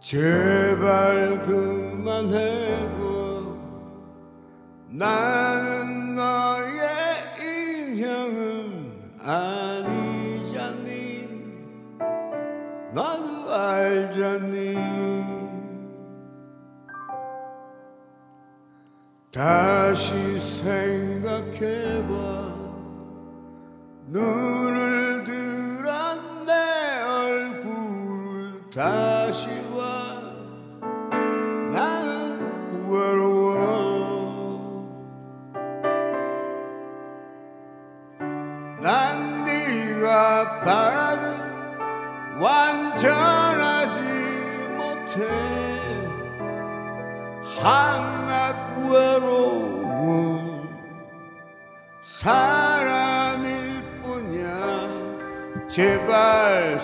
제발 그 만 해도 나는 너의 인형은 아니잖니. 나도 알잖니. 다시 생각해봐. 눈을 내 얼굴을 다시 봐 완전하지 못해. 한낱 외로운 사람일 뿐이야. 제발